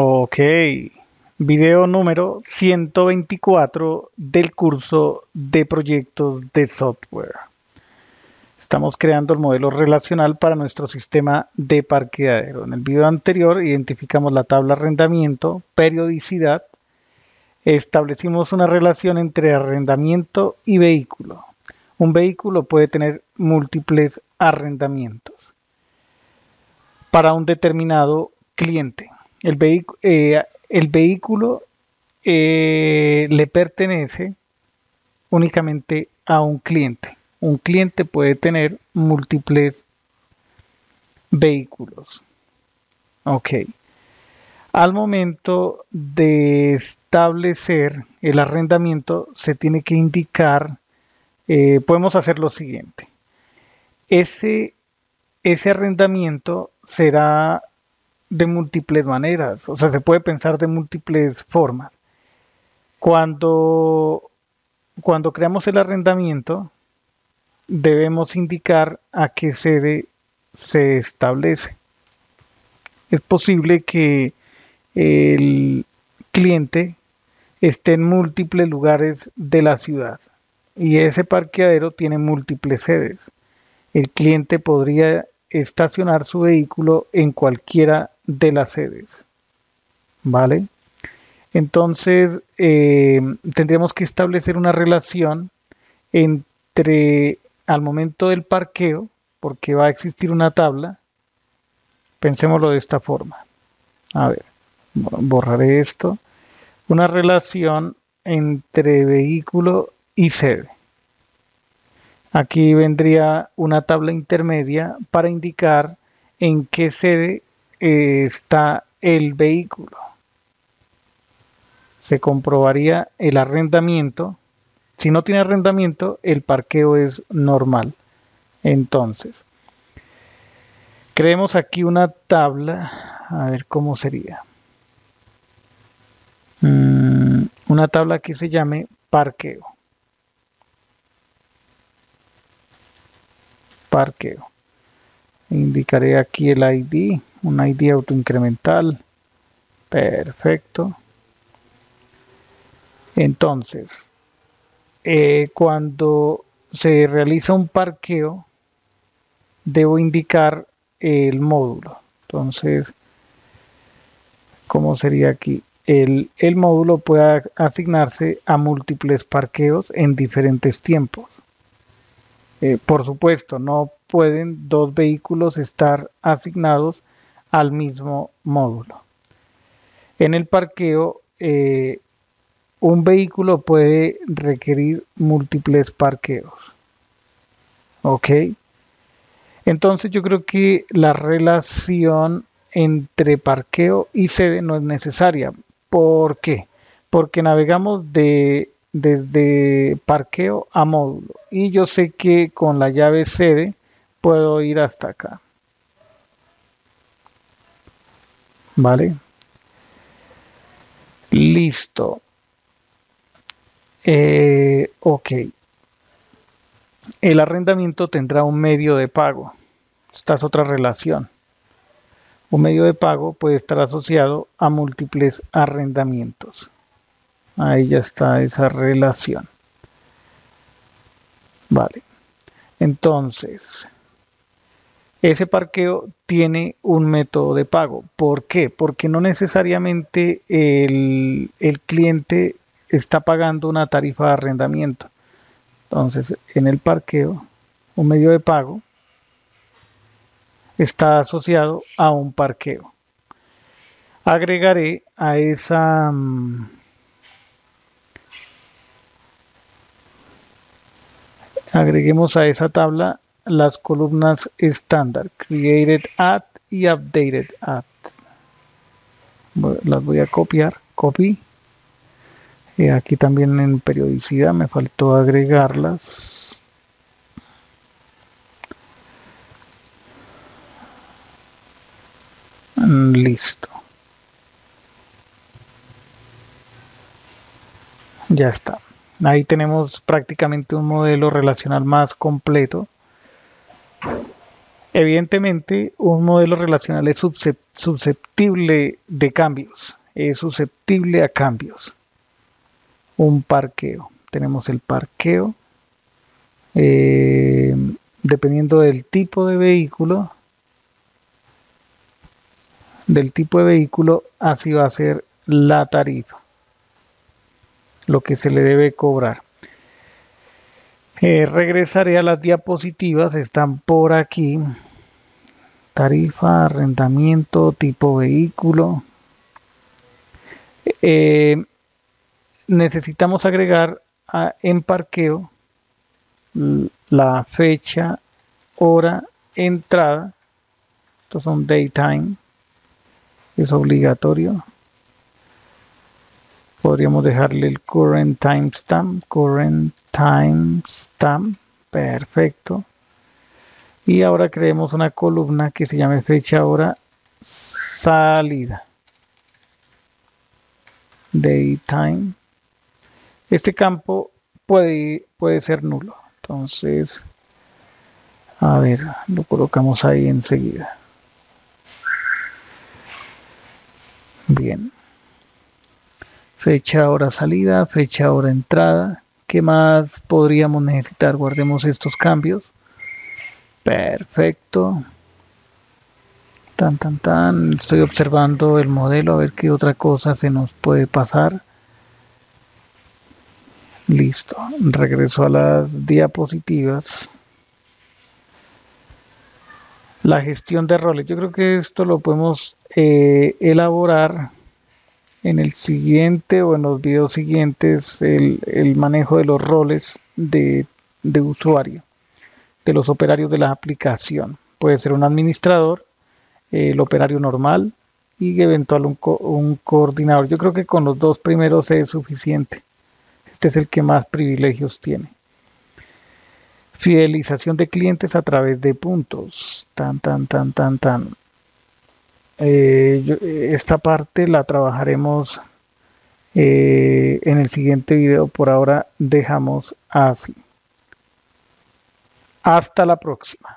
Ok, video número 124 del curso de proyectos de software. Estamos creando el modelo relacional para nuestro sistema de parqueadero. En el video anterior identificamos la tabla arrendamiento, periodicidad, establecimos una relación entre arrendamiento y vehículo. Un vehículo puede tener múltiples arrendamientos para un determinado cliente. El, eh, el vehículo eh, le pertenece únicamente a un cliente. Un cliente puede tener múltiples vehículos. Ok. Al momento de establecer el arrendamiento se tiene que indicar, eh, podemos hacer lo siguiente. Ese, ese arrendamiento será de múltiples maneras, o sea, se puede pensar de múltiples formas. Cuando, cuando creamos el arrendamiento, debemos indicar a qué sede se establece. Es posible que el cliente esté en múltiples lugares de la ciudad y ese parqueadero tiene múltiples sedes. El cliente podría estacionar su vehículo en cualquiera de las sedes. ¿Vale? Entonces, eh, tendríamos que establecer una relación entre al momento del parqueo, porque va a existir una tabla, pensémoslo de esta forma. A ver, borraré esto. Una relación entre vehículo y sede. Aquí vendría una tabla intermedia para indicar en qué sede está el vehículo. Se comprobaría el arrendamiento. Si no tiene arrendamiento, el parqueo es normal. Entonces, creemos aquí una tabla. A ver cómo sería. Mm, una tabla que se llame parqueo. parqueo. Indicaré aquí el ID, un ID autoincremental. Perfecto. Entonces, eh, cuando se realiza un parqueo, debo indicar el módulo. Entonces, ¿cómo sería aquí? El, el módulo puede asignarse a múltiples parqueos en diferentes tiempos. Eh, por supuesto, no pueden dos vehículos estar asignados al mismo módulo. En el parqueo, eh, un vehículo puede requerir múltiples parqueos. ¿Ok? Entonces yo creo que la relación entre parqueo y sede no es necesaria. ¿Por qué? Porque navegamos de desde parqueo a módulo y yo sé que con la llave sede puedo ir hasta acá. Vale listo. Eh, ok. El arrendamiento tendrá un medio de pago. Esta es otra relación. Un medio de pago puede estar asociado a múltiples arrendamientos. Ahí ya está esa relación. Vale. Entonces, ese parqueo tiene un método de pago. ¿Por qué? Porque no necesariamente el, cliente está pagando una tarifa de arrendamiento. Entonces, en el parqueo, un medio de pago está asociado a un parqueo. Agregaré a esa mm, agreguemos a esa tabla las columnas estándar, created at y updated at. Las voy a copiar, copy. Y aquí también en periodicidad me faltó agregarlas. Listo. Ya está. Ahí tenemos prácticamente un modelo relacional más completo. Evidentemente, un modelo relacional es susceptible de cambios, es susceptible a cambios. Un parqueo. Tenemos el parqueo. Eh, dependiendo del tipo de vehículo, del tipo de vehículo, así va a ser la tarifa, lo que se le debe cobrar. Eh, regresaré a las diapositivas, están por aquí. Tarifa, arrendamiento, tipo vehículo. Eh, necesitamos agregar en parqueo la fecha, hora, entrada. Estos son daytime. Es obligatorio. Podríamos dejarle el current timestamp, current timestamp, perfecto. Y ahora creemos una columna que se llame fecha, hora, salida. Daytime. Este campo puede, puede ser nulo. Entonces, a ver, lo colocamos ahí enseguida. Bien. Fecha, hora salida, fecha, hora entrada. ¿Qué más podríamos necesitar? Guardemos estos cambios. Perfecto. Tan, tan, tan. Estoy observando el modelo a ver qué otra cosa se nos puede pasar. Listo. Regreso a las diapositivas. La gestión de roles. Yo creo que esto lo podemos eh, elaborar en el siguiente o en los videos siguientes el, manejo de los roles de, usuario, de los operarios de la aplicación. Puede ser un administrador, el operario normal y eventual un, un coordinador. Yo creo que con los dos primeros es suficiente. Este es el que más privilegios tiene. Fidelización de clientes a través de puntos. Tan, tan, tan, tan, tan. Eh, esta parte la trabajaremos eh, en el siguiente video. Por ahora dejamos así. Hasta la próxima.